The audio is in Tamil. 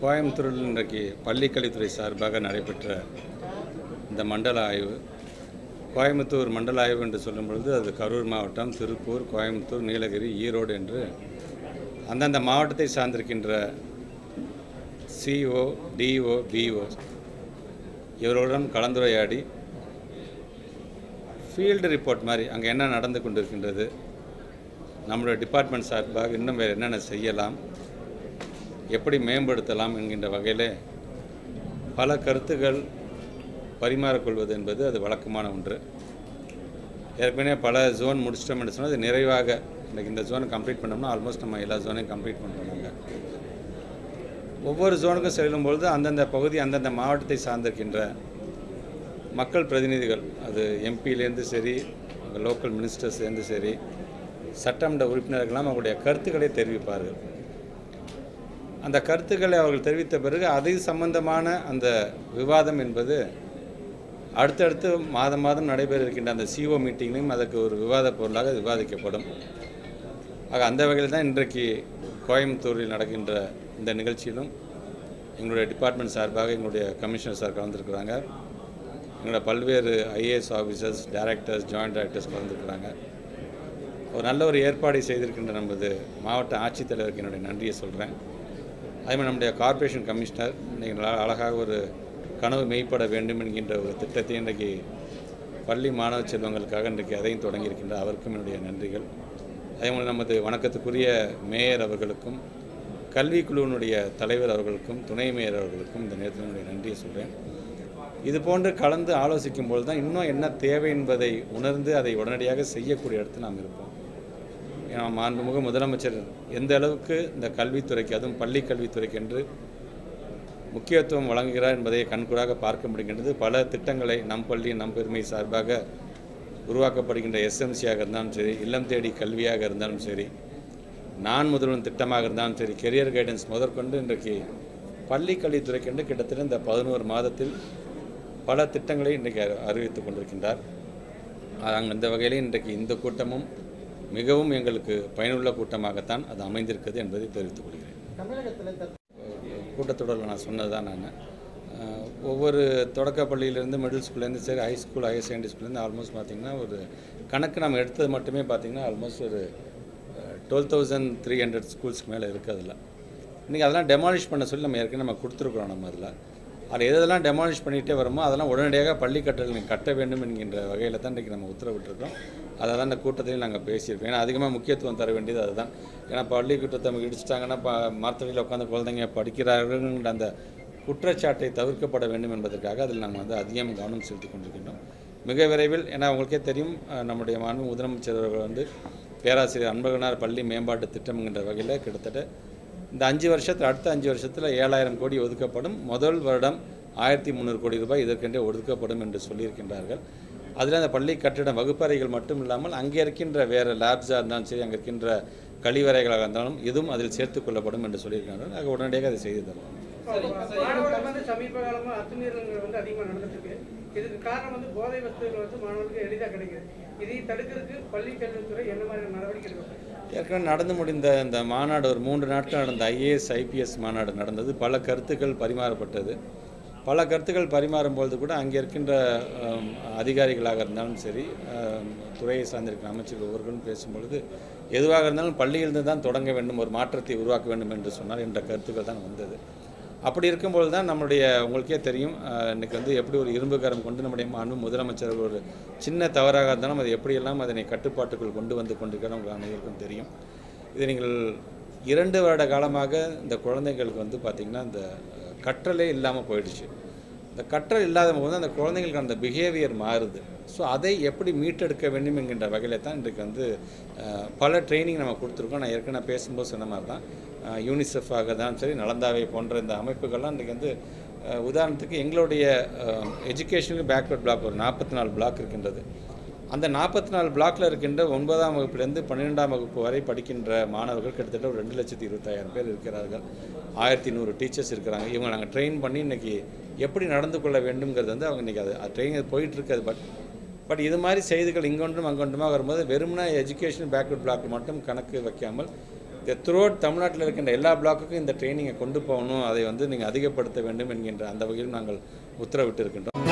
கோயம்புத்தூரில் இன்றைக்கு பள்ளிக்கல்வித்துறை சார்பாக நடைபெற்ற இந்த மண்டல ஆய்வு கோயம்புத்தூர் மண்டல ஆய்வு என்று சொல்லும் பொழுது அது கரூர் மாவட்டம் திருப்பூர் கோயம்புத்தூர் நீலகிரி ஈரோடு என்று அந்தந்த மாவட்டத்தை சார்ந்திருக்கின்ற சிஓ டிஓ பிஓ இவர்களுடன் கலந்துரையாடி ஃபீல்டு ரிப்போர்ட் மாதிரி அங்கே என்ன நடந்து கொண்டிருக்கின்றது நம்மளுடைய டிபார்ட்மெண்ட் சார்பாக இன்னும் வேறு என்னென்ன செய்யலாம் எப்படி மேம்படுத்தலாம் என்கின்ற வகையில் பல கருத்துக்கள் பரிமாறிக்கொள்வது என்பது அது வழக்கமான ஒன்று. ஏற்கனவே பல ஜோன் முடிச்சிட்டோம் என்று சொன்னால் அது நிறைவாக இன்றைக்கி இந்த ஜோனை கம்ப்ளீட் பண்ணோம்னா ஆல்மோஸ்ட் நம்ம எல்லா ஜோனையும் கம்ப்ளீட் பண்ணுறாங்க ஒவ்வொரு ஜோனுக்கும் செல்லும் பொழுது அந்தந்த பகுதி அந்தந்த மாவட்டத்தை சார்ந்திருக்கின்ற மக்கள் பிரதிநிதிகள் அது எம்பியிலேருந்து சரி லோக்கல் மினிஸ்டர்ஸ்லேருந்து சரி சட்டமன்ற உறுப்பினர்கள்லாம் அவங்களுடைய கருத்துக்களை தெரிவிப்பார்கள். அந்த கருத்துக்களை அவர்கள் தெரிவித்த பிறகு அது சம்பந்தமான அந்த விவாதம் என்பது அடுத்தடுத்து மாதம் மாதம் நடைபெற இருக்கின்ற அந்த சிஓ மீட்டிங்லையும் அதற்கு ஒரு விவாத பொருளாக விவாதிக்கப்படும். ஆக அந்த வகையில் தான் இன்றைக்கு கோயம்புத்தூரில் நடக்கின்ற இந்த நிகழ்ச்சியிலும் எங்களுடைய டிபார்ட்மெண்ட் சார்பாக எங்களுடைய கமிஷனர் சார் கலந்துருக்குறாங்க. எங்களோட பல்வேறு IAS officers directors joint directors கலந்துருக்குறாங்க. ஒரு நல்ல ஒரு ஏற்பாடை செய்திருக்கின்ற நமது மாவட்ட ஆட்சித்தலைவருக்கு என்னுடைய நன்றியை சொல்கிறேன் அதேமாதிரி நம்முடைய கார்ப்பரேஷன் கமிஷனர் இன்றைக்கி நல்லா அழகாக ஒரு கனவு மெய்ப்பட வேண்டும் என்கின்ற ஒரு திட்டத்தை இன்றைக்கு பள்ளி மாணவ செல்வங்களுக்காக இன்றைக்கு அதையும் தொடங்கியிருக்கின்ற அவருக்கும் என்னுடைய நன்றிகள். அதே மாதிரி நமது வணக்கத்துக்குரிய மேயர் அவர்களுக்கும் கல்விக்குழுவினுடைய தலைவர் அவர்களுக்கும் துணை மேயர் அவர்களுக்கும் இந்த நேரத்தில் என்னுடைய நன்றியை சொல்கிறேன் இது போன்று கலந்து ஆலோசிக்கும் பொழுது தான் இன்னும் என்ன தேவை என்பதை உணர்ந்து அதை உடனடியாக செய்யக்கூடிய இடத்து நாம் இருப்போம். மாண்புமிகு முதலமைச்சர் எந்த அளவுக்கு இந்த கல்வித்துறைக்கு அதுவும் பள்ளி கல்வித்துறைக்கு என்று முக்கியத்துவம் வழங்குகிறார் என்பதை கண்கூடாக பார்க்க முடிகின்றது. பல திட்டங்களை நம் பள்ளி நம் பெருமை சார்பாக உருவாக்கப்படுகின்ற எஸ்எம்சியாக இருந்தாலும் சரி இல்லம் தேடி கல்வியாக இருந்தாலும் சரி நான் முதல்வன் திட்டமாக இருந்தாலும் சரி கெரியர் கைடன்ஸ் முதற்கொண்டு இன்றைக்கு பள்ளி கல்வித்துறைக்கென்று கிட்டத்தட்ட இந்த பதினோரு மாதத்தில் பல திட்டங்களை இன்றைக்கு அறிவித்துக் கொண்டிருக்கின்றார். அந்த இந்த வகையில் இன்றைக்கு இந்த கூட்டமும் மிகவும் எங்களுக்கு பயனுள்ள கூட்டமாகத்தான் அது அமைந்திருக்கிறது என்பதை தெரிவித்துக் கொள்கிறேன். கூட்டத்தொடரில் நான் சொன்னது தான் நான் ஒவ்வொரு தொடக்க பள்ளியிலேருந்து மிடில் ஸ்கூல்லேருந்து சரி ஹை ஸ்கூல் ஹையர் செகண்டரி ஸ்கூல்லேருந்து ஆல்மோஸ்ட் பார்த்திங்கன்னா ஒரு கணக்கு நம்ம எடுத்தது மட்டுமே பார்த்திங்கன்னா ஆல்மோஸ்ட் ஒரு டுவெல் தௌசண்ட் த்ரீ ஹண்ட்ரட் ஸ்கூல்ஸ்க்கு மேலே இருக்குது அதில். இன்றைக்கி அதெல்லாம் டெமாலிஷ் பண்ண சொல்லி நம்ம ஏற்கனவே நம்ம கொடுத்துருக்குறோம் நம்ம அதில். அது எதெல்லாம் டெமாலிஷ் பண்ணிகிட்டே வருமோ அதெல்லாம் உடனடியாக பள்ளி கட்டடங்களை கட்ட வேண்டும் என்கின்ற வகையில் தான் இன்றைக்கி நம்ம உத்தரவிட்டிருக்கோம் அதை தான் இந்த கூட்டத்திலையும் நாங்கள் பேசியிருக்கோம். ஏன்னா அதிகமாக முக்கியத்துவம் தர வேண்டியது அதுதான். ஏன்னா பள்ளிக்கூட்டத்தை இடிச்சிட்டாங்கன்னா ப மரத்தடியில் உட்காந்து குழந்தைங்க படிக்கிறார்கள்ன்ற அந்த குற்றச்சாட்டை தவிர்க்கப்பட வேண்டும் என்பதற்காக அதில் நாங்கள் வந்து அதிகம் கவனம் செலுத்தி கொண்டிருக்கின்றோம். மிக விரைவில் ஏன்னா உங்களுக்கே தெரியும் நம்முடைய மாண்பு முதலமைச்சர் அவர்கள் வந்து பேராசிரியர் அன்பகனார் பள்ளி மேம்பாட்டு திட்டம் என்ற வகையில் கிட்டத்தட்ட இந்த அஞ்சு வருஷத்தில் அடுத்த அஞ்சு வருஷத்தில் ஏழாயிரம் கோடி ஒதுக்கப்படும். முதல் வருடம் ஆயிரத்தி முந்நூறு கோடி ரூபாய் இதற்கென்றே ஒதுக்கப்படும் என்று சொல்லியிருக்கின்றார்கள். அதில் அந்த பள்ளி கட்டிடம் வகுப்பறைகள் மட்டும் இல்லாமல் அங்கே இருக்கின்ற வேறு லேப்ஸாக இருந்தாலும் சரி அங்கே இருக்கின்ற கழிவறைகளாக இருந்தாலும் இதுவும் அதில் சேர்த்துக் கொள்ளப்படும் என்று சொல்லியிருக்கிறார்கள். ஆக உடனடியாக அதை செய்து தருவோம். மாணவர்கள் வந்து சமீப காலமா அத்துமீறல்கள் வந்து அதிகமா நடந்துட்டு இருக்கு இதுக்கு காரணம் வந்து போதை வஸ்துகள் வந்து மாணவர்களுக்கு எளிதாக கிடைக்குது. இதை தடுக்கிறதுக்கு பள்ளி கல்வித்துறை என்ன மாதிரியான நடவடிக்கை எடுக்கும் ஏற்கனவே நடந்து முடிந்த இந்த மாநாடு ஒரு மூன்று நாட்கள் நடந்த ஐஏஎஸ் ஐபிஎஸ் மாநாடு நடந்தது. பல கருத்துக்கள் பரிமாறப்பட்டது. பல கருத்துக்கள் பரிமாறும்பொழுது கூட அங்கே இருக்கின்ற அதிகாரிகளாக இருந்தாலும் சரி துறையை சார்ந்திருக்கிற அமைச்சர்கள் ஒவ்வொருவரும் பேசும்பொழுது எதுவாக இருந்தாலும் பள்ளியிலிருந்து தான் தொடங்க வேண்டும் ஒரு மாற்றத்தை உருவாக்க வேண்டும் என்று சொன்னார் என்ற கருத்துக்கள் தான் வந்தது. அப்படி இருக்கும்போது தான் நம்மளுடைய உங்களுக்கே தெரியும் இன்றைக்கி வந்து எப்படி ஒரு இரும்புக்காரம் கொண்டு நம்முடைய மாண்பு முதலமைச்சர் ஒரு சின்ன தவறாக இருந்தாலும் அது எப்படியெல்லாம் அதனை கட்டுப்பாட்டுக்குள் கொண்டு வந்து கொண்டிருக்கிறோம் உங்கள் அனைவருக்கும் தெரியும். இது நீங்கள் இரண்டு வருட காலமாக இந்த குழந்தைகளுக்கு வந்து பார்த்திங்கன்னா இந்த கற்றலே இல்லாமல் போயிடுச்சு. இந்த கற்றல் இல்லாத போது அந்த குழந்தைங்களுக்கு அந்த பிஹேவியர் மாறுது. ஸோ அதை எப்படி மீட்டெடுக்க வேண்டும் என்கின்ற வகையில் தான் இன்றைக்கு வந்து பல ட்ரைனிங் நம்ம கொடுத்துருக்கோம். நான் ஏற்கனவே பேசும்போது சொன்ன மாதிரி தான். யூனிசெஃபாக தான் சரி நலந்தாவை போன்ற இந்த அமைப்புகள்லாம் இன்றைக்கி வந்து உதாரணத்துக்கு எங்களுடைய எஜுகேஷனுக்கு பேக்வர்ட் பிளாக் ஒரு நாற்பத்தி நாலு பிளாக் இருக்கின்றது. அந்த நாற்பத்தி நாலு பிளாக்கில் இருக்கின்ற ஒன்பதாம் வகுப்புலேருந்து பன்னிரெண்டாம் வகுப்பு வரை படிக்கின்ற மாணவர்கள் கிட்டத்தட்ட ஒரு ரெண்டு லட்சத்தி இருபத்தாயிரம் பேர் இருக்கிறார்கள். ஆயிரத்தி நூறு டீச்சர்ஸ் இருக்கிறாங்க. இவங்க நாங்கள் ட்ரெயின் பண்ணி இன்னைக்கு எப்படி நடந்து கொள்ள வேண்டும்ங்கிறது வந்து அவங்க இன்றைக்கி அது ட்ரெயின் போயிட்டுருக்குது. பட் பட் இது மாதிரி செய்திகள் இங்கொன்றும் அங்கொன்றுமாக வரும்போது வெறுமனே எஜுகேஷன் பேக்வர்ட் பிளாக் மட்டும் கணக்கு வைக்காமல் த்ரூஅவுட் தமிழ்நாட்டில் இருக்கின்ற எல்லா பிளாக்குக்கும் இந்த ட்ரைனிங்கை கொண்டு போகணும். அதை வந்து நீங்கள் அதிகப்படுத்த வேண்டும் என்கின்ற அந்த வகையில் நாங்கள் உத்தரவிட்டு இருக்கின்றோம்